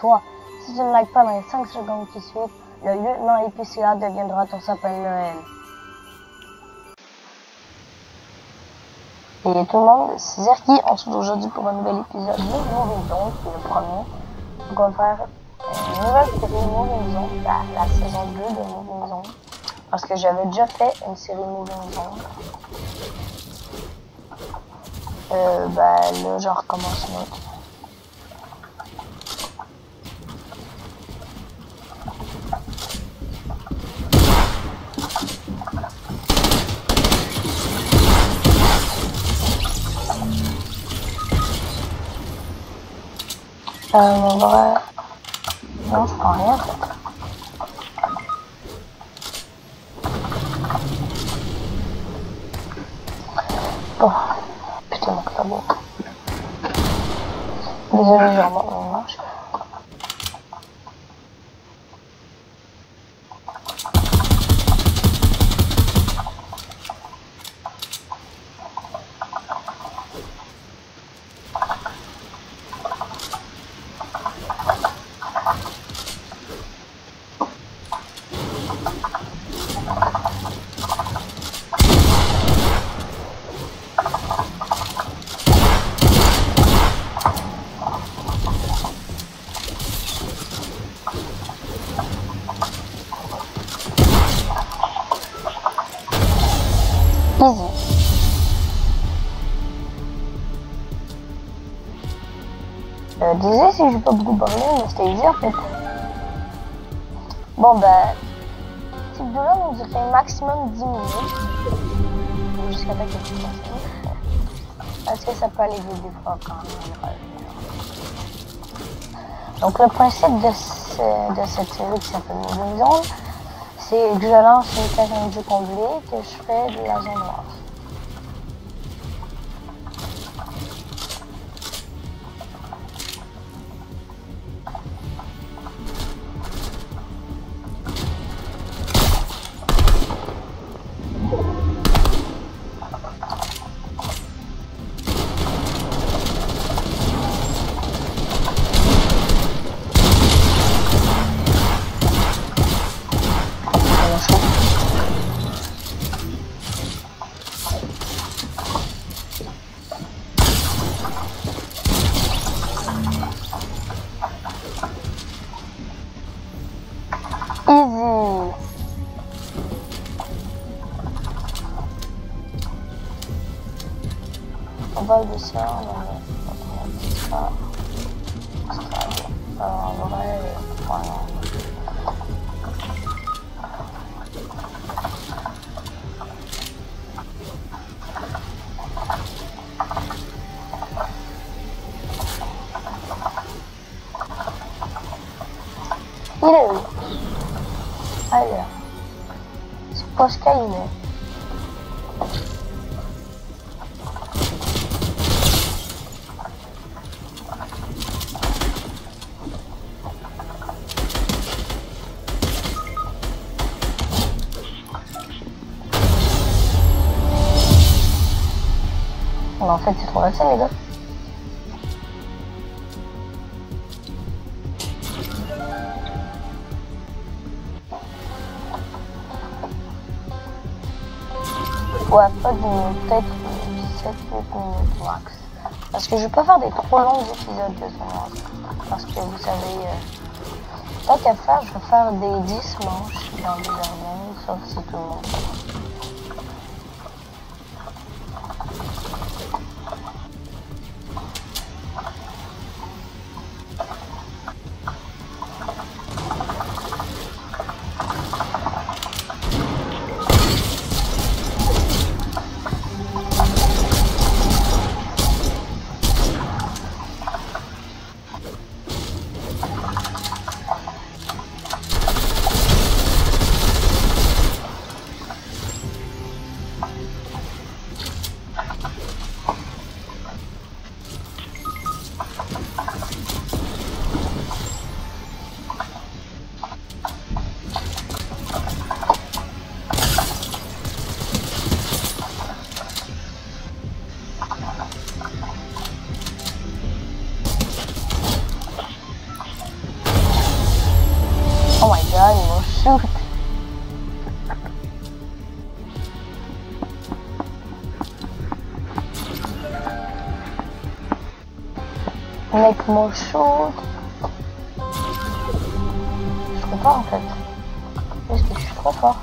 toi. Si tu ne likes pas dans les 5 secondes qui suivent, le lieutenant épicéa deviendra ton sapin Noël. Et tout le monde, c'est Zerki, on se retrouve aujourd'hui pour un nouvel épisode de Moving Zone, qui est le premier. On va faire une nouvelle série Moving Zone, la, la saison 2 de Moving Zone. Parce que j'avais déjà fait une série Moving Zone. Euh, bah là, je recommence une autre. Сайловая. Ну, понятно. Петенок работает. Без режима у нас. Euh, désolé si j'ai pas beaucoup parlé, mais c'était easy en fait. Bon bah, type de là, on dirait maximum 10 minutes. Jusqu'à temps que tu Est-ce que ça peut aller vite des fois quand même Donc le principe de, ce, cette série qui s'appelle Zone, c'est que je lance une case en comblée que je fais de la zone noire. Easy. Above the sound and it's what Coscaína. Né? Nossa, é esse lance, amiga. Ouais, pas de peut-être 7 minutes max. Parce que je vais pas faire des trop longs épisodes de ce Parce que vous savez, euh, tant qu'à faire, je vais faire des 10 manches dans des avions, sauf si tout le monde Oh my god, you were shoot. Mec, mon shoot. Je trouve pas en fait. Est-ce que je suis trop fort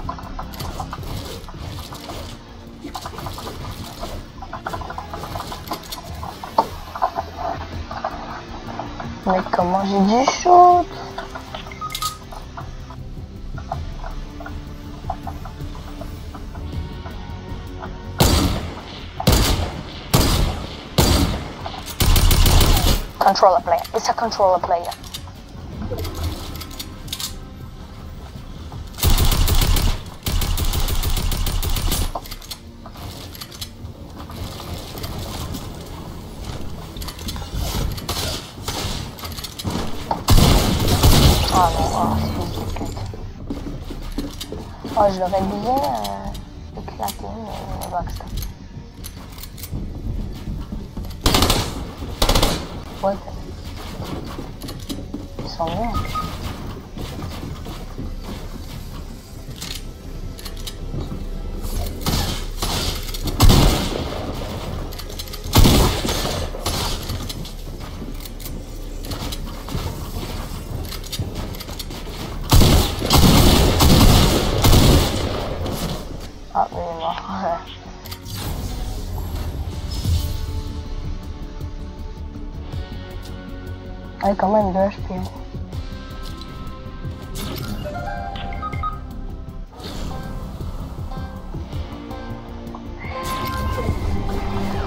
Mais comment j'ai du shoot? Controller player. It's a controller player. Oh non, oh, c'est une pute. Oh, je l'aurais bien euh, éclaté, mais on va que ça. What? So long. Not. Ouais, quand même, 2 HP.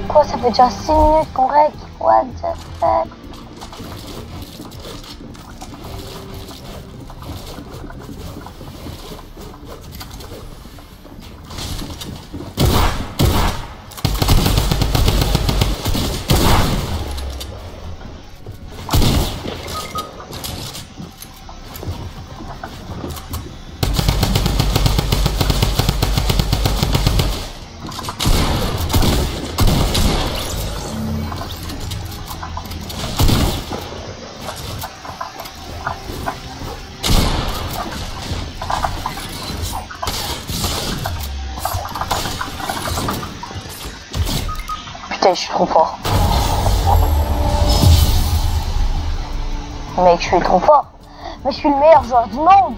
Quoi, ça fait déjà 6 minutes qu'on règle What the fuck? Je suis trop fort. Mec, je suis trop fort. Mais je suis le meilleur joueur du monde.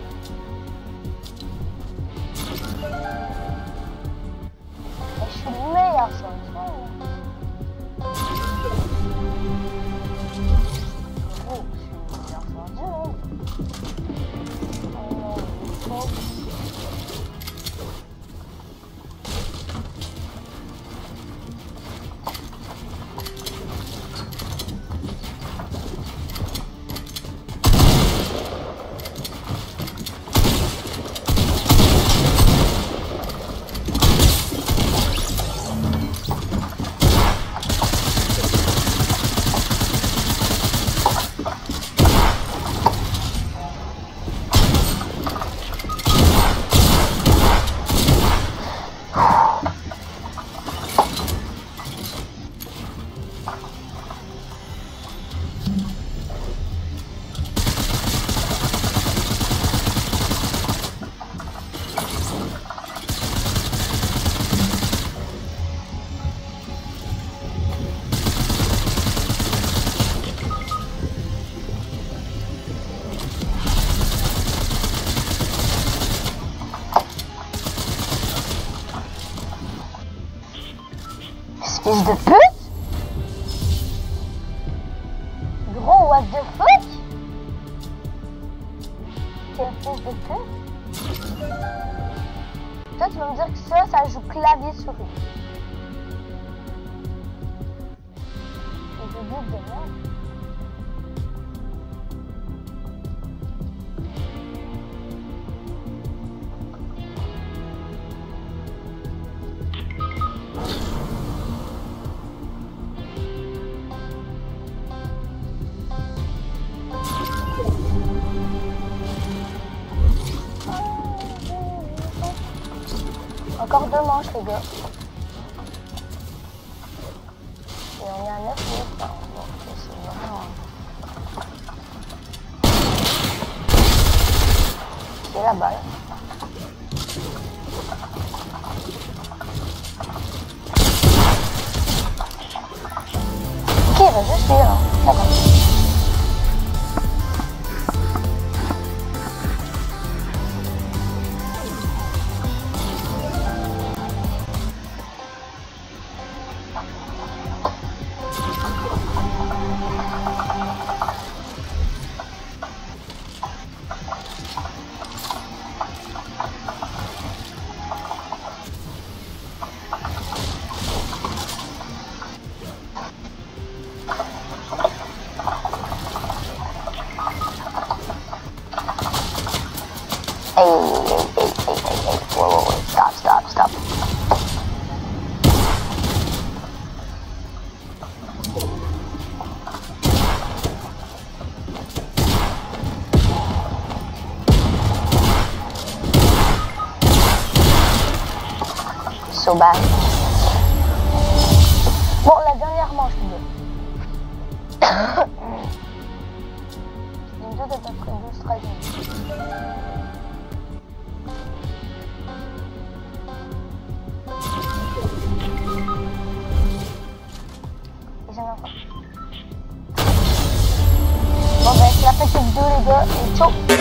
Espèce de pute Encore deux manches, les gars. Et on est à 9 minutes. hein. Bon, c'est vraiment... C'est la balle. Ok, va juste lui, hein. D'accord. Bon, la dernière manche, les deux. Les deux 12 strikes. Et j'en ai encore. Bon, ben, c'est la petite vidéo, les gars. Et ciao!